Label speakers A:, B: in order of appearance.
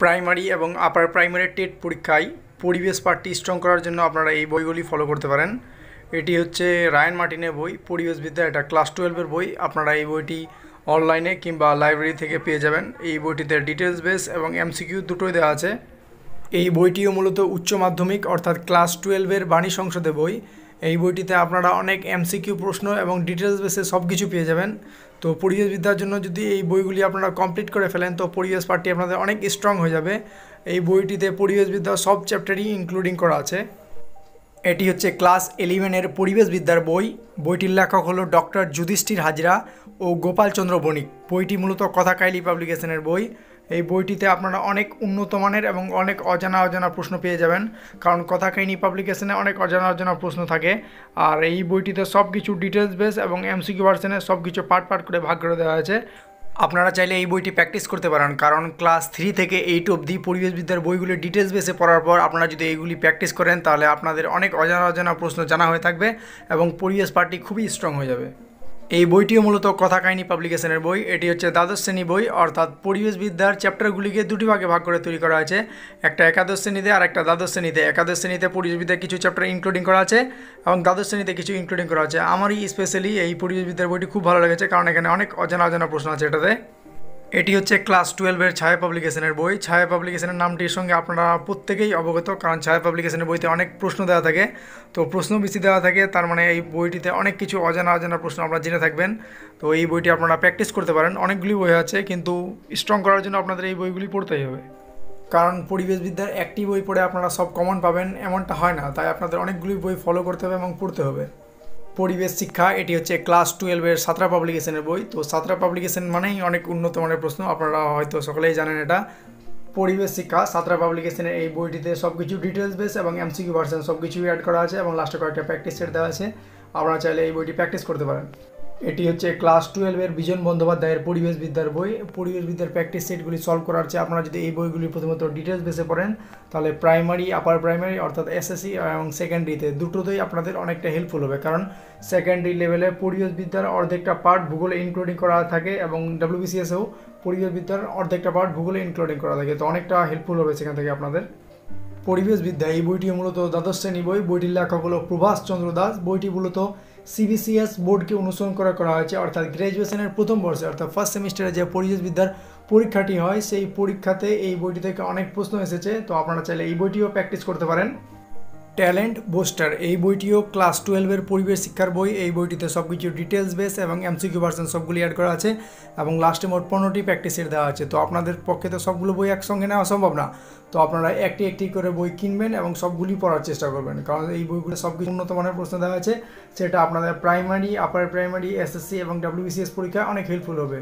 A: Primary এবং upper primary TET পরীক্ষায় পরিবেশ পাঠটি স্ট্রং করার জন্য আপনারা এই বইগুলি ফলো করতে পারেন। এটি হচ্ছে রায়ান মার্টিনের বই, পরিবেশবিদ্যা, এটা ক্লাস টুয়েলভের বই। আপনারা এই বইটি অনলাইনে কিংবা লাইব্রেরি থেকে পেয়ে যাবেন। এই বইটিতে ডিটেলস বেস এবং এমসিকিউ দুটোই দেওয়া আছে। এই বইটিও মূলত উচ্চ মাধ্যমিক অর্থাৎ ক্লাস টুয়েলভের বাণী সংসদে বই। এই বইটিতে আপনারা অনেক এমসিকিউ প্রশ্ন এবং ডিটেলস বেসে সব কিছু পেয়ে যাবেন। তো পরিবেশবিদ্যার জন্য যদি এই বইগুলি আপনারা কমপ্লিট করে ফেলেন, তো পরিবেশ পার্টি আপনাদের অনেক স্ট্রং হয়ে যাবে। এই বইটিতে পরিবেশবিদ্যার সব চ্যাপ্টারই ইনক্লুডিং করা আছে। এটি হচ্ছে ক্লাস ইলেভেনের পরিবেশবিদ্যার বই। বইটির লেখক হলো ডক্টর যুধিষ্ঠির হাজরা ও গোপালচন্দ্র বণিক। বইটি মূলত কথা কাইলি পাবলিকেশনের বই। এই বইটিতে আপনারা অনেক উন্নত মানের এবং অনেক অজানা অজানা প্রশ্ন পেয়ে যাবেন। কারণ কথা কাহিনী পাবলিকেশনে অনেক অজানা অজানা প্রশ্ন থাকে। আর এই বইটিতে সব কিছু ডিটেলস বেস এবং এমসিকিউ ভার্সনে সব কিছু পার্ট পার্ট করে ভাগ করে দেওয়া হয়েছে। আপনারা চাইলে এই বইটি প্র্যাকটিস করতে পারেন। কারণ ক্লাস থ্রি থেকে এইট অবধি পরিবেশবিদ্যার বইগুলি ডিটেলস বেসে পড়ার পর আপনারা যদি এইগুলি প্র্যাকটিস করেন, তাহলে আপনাদের অনেক অজানা অজানা প্রশ্ন জানা হয়ে থাকবে এবং পরিবেশ পাঠটি খুবই স্ট্রং হয়ে যাবে। এই বইটিও মূলত কথা কাহিনী পাবলিকেশনের বই। এটি হচ্ছে দ্বাদশ শ্রেণি বই, অর্থাৎ পরিবেশবিদ্যার চ্যাপ্টারগুলিকে দুটি ভাগে ভাগ করে তৈরি করা হয়েছে। একটা একাদশ শ্রেণীতে, আর একটা দ্বাদশ শ্রেণীতে। একাদশ শ্রেণীতে পরিবেশবিদ্যার কিছু চ্যাপ্টার ইনক্লুডিং করা আছে এবং দ্বাদশ শ্রেণীতে কিছু ইনক্লুডিং করা আছে। আমারই স্পেশালি এই পরিবেশবিদ্যার বইটি খুব ভালো লেগেছে, কারণ এখানে অনেক অজানা অজানা প্রশ্ন আছে এটাতে। এটি হচ্ছে ক্লাস টুয়েলভের ছায়া পাবলিকেশনের বই। ছায়া পাবলিকেশনের নামটির সঙ্গে আপনারা প্রত্যেকেই অবগত, কারণ ছায়া পাবলিকেশনের বইতে অনেক প্রশ্ন দেওয়া থাকে। তো প্রশ্ন বেশি দেওয়া থাকে, তার মানে এই বইটিতে অনেক কিছু অজানা অজানা প্রশ্ন আপনারা জেনে থাকবেন। তো এই বইটি আপনারা প্র্যাকটিস করতে পারেন। অনেকগুলি বই আছে, কিন্তু স্ট্রং করার জন্য আপনাদের এই বইগুলি পড়তেই হবে। কারণ পরিবেশবিদ্যার একটি বই পড়ে আপনারা সব কমন পাবেন, এমনটা হয় না। তাই আপনাদের অনেকগুলি বই ফলো করতে হবে এবং পড়তে হবে। পরিবেশ শিক্ষা, এটি হচ্ছে ক্লাস টুয়েলভের সাঁতরা পাবলিকেশনের বই। তো সাঁতরা পাবলিকেশন মানেই অনেক উন্নত মানের প্রশ্ন, আপনারা হয়তো সকলেই জানেন এটা। পরিবেশ শিক্ষা সাঁতরা পাবলিকেশনের এই বইটিতে সব কিছু ডিটেলস বেস এবং এমসিকিউ ভার্সন সব কিছুই অ্যাড করা আছে এবং লাস্টে কয়েকটা প্র্যাকটিস সেট দেওয়া আছে। আপনারা চাইলে এই বইটি প্র্যাকটিস করতে পারেন। এটি হচ্ছে ক্লাস টুয়েলভের বিজন বন্দ্যোপাধ্যায়ের পরিবেশ বিদ্যার বই। পরিবেশবিদ্যার প্র্যাকটিস সেটগুলি সলভ করার চেয়ে আপনারা যদি এই বইগুলি প্রথমত ডিটেলস বেসে পড়েন, তাহলে প্রাইমারি আপার প্রাইমারি অর্থাৎ এসএসসি এবং সেকেন্ডারিতে দুটোতেই আপনাদের অনেকটা হেল্পফুল হবে। কারণ সেকেন্ডারি লেভেলে পরিবেশবিদ্যার অর্ধেকটা পার্ট ভূগোলে ইনক্লুডিং করা থাকে এবং ডাব্লিউবিসিএসেও পরিবেশবিদ্যার অর্ধেকটা পার্ট ভূগোলে ইনক্লুডিং করা থাকে। তো অনেকটা হেল্পফুল হবে সেখান থেকে আপনাদের। পরিবেশবিদ্যা, এই বইটি মূলত দ্বাদশ শ্রেণি বই। বইটির লেখক হলো প্রভাষ চন্দ্র দাস। বইটি মূলত সিবিসিএস বোর্ডকে অনুসরণ করা করা হয়েছে, অর্থাৎ গ্র্যাজুয়েশনের প্রথম বর্ষে, অর্থাৎ ফার্স্ট সেমিস্টারে যে পরিবেশবিদ্যার পরীক্ষাটি হয়, সেই পরীক্ষাতে এই বইটি থেকে অনেক প্রশ্ন এসেছে। তো আপনারা চাইলে এই বইটিও প্র্যাকটিস করতে পারেন। Talent booster. এই বইটিও ক্লাস টুয়েলভের পরিবেশ শিক্ষার বই। এই বইটিতে সব কিছু ডিটেলস বেস এবং এমসিকিউ ভার্সন সবগুলি অ্যাড করা আছে এবং লাস্টে মোট পনেরোটি প্র্যাকটিসের দেওয়া আছে। তো আপনাদের পক্ষে তো সবগুলো বই একসঙ্গে নেওয়া সম্ভব না। তো আপনারা একটি একটি করে বই কিনবেন এবং সবগুলি পড়ার চেষ্টা করবেন। কারণ এই বইগুলো সব কিছু উন্নত মানের প্রশ্ন দেওয়া আছে। সেটা আপনাদের প্রাইমারি আপার প্রাইমারি এসএসসি এবং ডাব্লিউবিসিএস পরীক্ষায় অনেক হেল্পফুল হবে।